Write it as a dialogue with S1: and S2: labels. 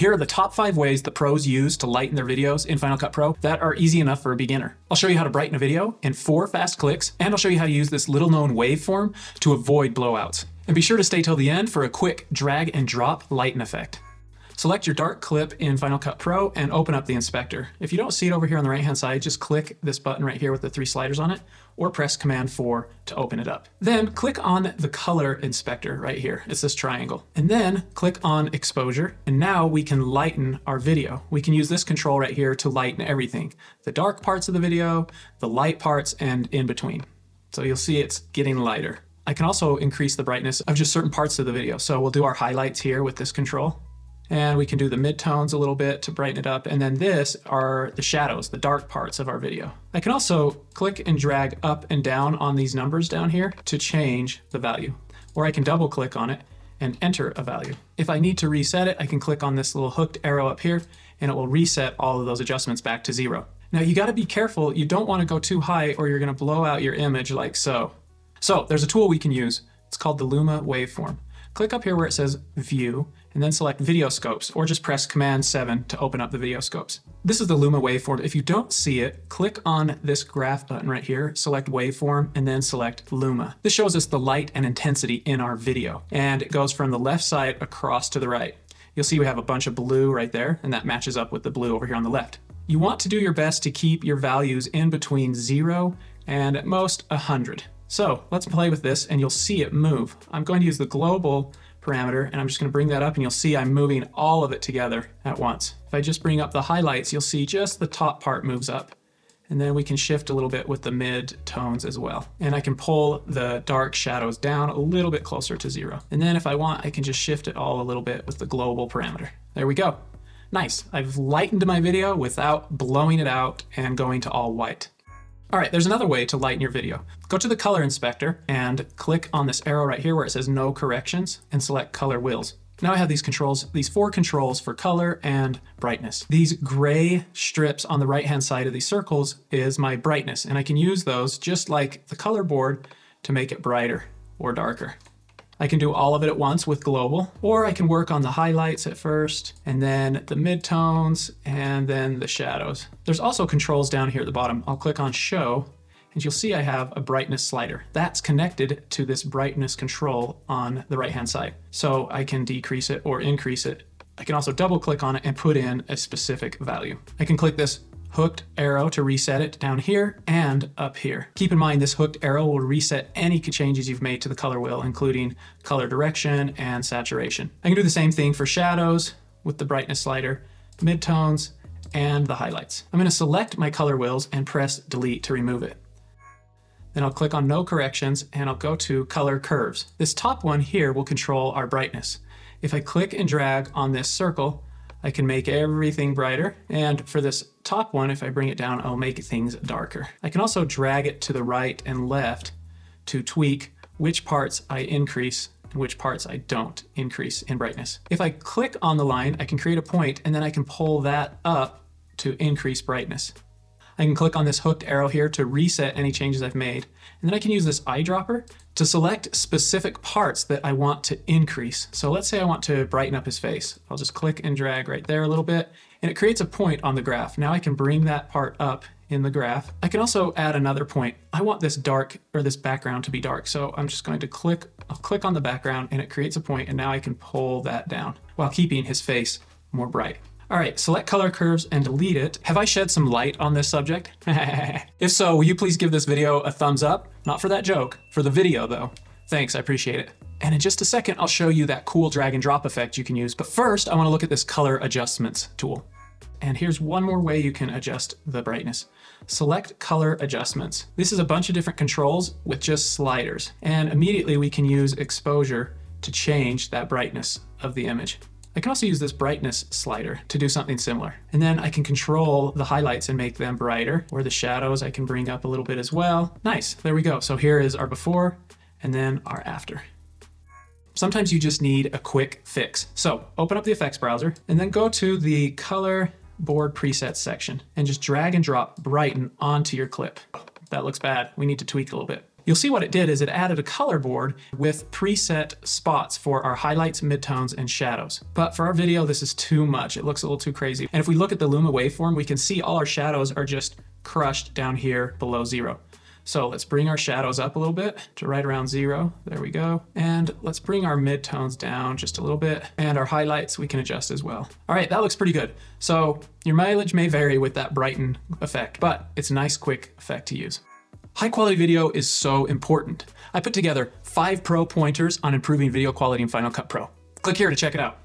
S1: Here are the top five ways the pros use to lighten their videos in Final Cut Pro that are easy enough for a beginner. I'll show you how to brighten a video in four fast clicks, and I'll show you how to use this little known waveform to avoid blowouts. And be sure to stay till the end for a quick drag and drop lighten effect. Select your dark clip in Final Cut Pro and open up the inspector. If you don't see it over here on the right hand side, just click this button right here with the three sliders on it, or press Command 4 to open it up. Then click on the color inspector right here. It's this triangle. And then click on exposure, and now we can lighten our video. We can use this control right here to lighten everything. The dark parts of the video, the light parts, and in between. So you'll see it's getting lighter. I can also increase the brightness of just certain parts of the video. So we'll do our highlights here with this control and we can do the midtones a little bit to brighten it up. And then this are the shadows, the dark parts of our video. I can also click and drag up and down on these numbers down here to change the value. Or I can double click on it and enter a value. If I need to reset it, I can click on this little hooked arrow up here and it will reset all of those adjustments back to zero. Now you gotta be careful, you don't wanna go too high or you're gonna blow out your image like so. So there's a tool we can use. It's called the Luma waveform. Click up here where it says View, and then select Video Scopes, or just press Command 7 to open up the video scopes. This is the Luma waveform. If you don't see it, click on this graph button right here, select Waveform, and then select Luma. This shows us the light and intensity in our video, and it goes from the left side across to the right. You'll see we have a bunch of blue right there, and that matches up with the blue over here on the left. You want to do your best to keep your values in between 0 and at most 100. So let's play with this and you'll see it move. I'm going to use the global parameter and I'm just going to bring that up and you'll see I'm moving all of it together at once. If I just bring up the highlights, you'll see just the top part moves up. And then we can shift a little bit with the mid tones as well. And I can pull the dark shadows down a little bit closer to zero. And then if I want, I can just shift it all a little bit with the global parameter. There we go. Nice. I've lightened my video without blowing it out and going to all white. All right, there's another way to lighten your video. Go to the color inspector and click on this arrow right here where it says no corrections and select color wheels. Now I have these controls, these four controls for color and brightness. These gray strips on the right-hand side of these circles is my brightness, and I can use those just like the color board to make it brighter or darker. I can do all of it at once with global, or I can work on the highlights at first, and then the midtones, and then the shadows. There's also controls down here at the bottom. I'll click on show, and you'll see I have a brightness slider. That's connected to this brightness control on the right-hand side. So I can decrease it or increase it. I can also double click on it and put in a specific value. I can click this hooked arrow to reset it down here and up here. Keep in mind this hooked arrow will reset any changes you've made to the color wheel, including color direction and saturation. I can do the same thing for shadows with the brightness slider, midtones, and the highlights. I'm gonna select my color wheels and press delete to remove it. Then I'll click on no corrections and I'll go to color curves. This top one here will control our brightness. If I click and drag on this circle, I can make everything brighter. And for this top one, if I bring it down, I'll make things darker. I can also drag it to the right and left to tweak which parts I increase and which parts I don't increase in brightness. If I click on the line, I can create a point and then I can pull that up to increase brightness. I can click on this hooked arrow here to reset any changes I've made. And then I can use this eyedropper to select specific parts that I want to increase. So let's say I want to brighten up his face. I'll just click and drag right there a little bit and it creates a point on the graph. Now I can bring that part up in the graph. I can also add another point. I want this dark or this background to be dark. So I'm just going to click, I'll click on the background and it creates a point and now I can pull that down while keeping his face more bright. All right, select color curves and delete it. Have I shed some light on this subject? if so, will you please give this video a thumbs up? Not for that joke, for the video though. Thanks, I appreciate it. And in just a second, I'll show you that cool drag and drop effect you can use. But first, I wanna look at this color adjustments tool. And here's one more way you can adjust the brightness. Select color adjustments. This is a bunch of different controls with just sliders. And immediately we can use exposure to change that brightness of the image. I can also use this brightness slider to do something similar. And then I can control the highlights and make them brighter, or the shadows I can bring up a little bit as well. Nice, there we go. So here is our before and then our after. Sometimes you just need a quick fix. So open up the effects browser and then go to the color board presets section and just drag and drop brighten onto your clip. That looks bad. We need to tweak a little bit. You'll see what it did is it added a color board with preset spots for our highlights, midtones, and shadows. But for our video, this is too much. It looks a little too crazy. And if we look at the Luma waveform, we can see all our shadows are just crushed down here below zero. So let's bring our shadows up a little bit to right around zero. There we go. And let's bring our midtones down just a little bit. And our highlights we can adjust as well. All right, that looks pretty good. So your mileage may vary with that brighten effect, but it's a nice quick effect to use. High quality video is so important. I put together five pro pointers on improving video quality in Final Cut Pro. Click here to check it out.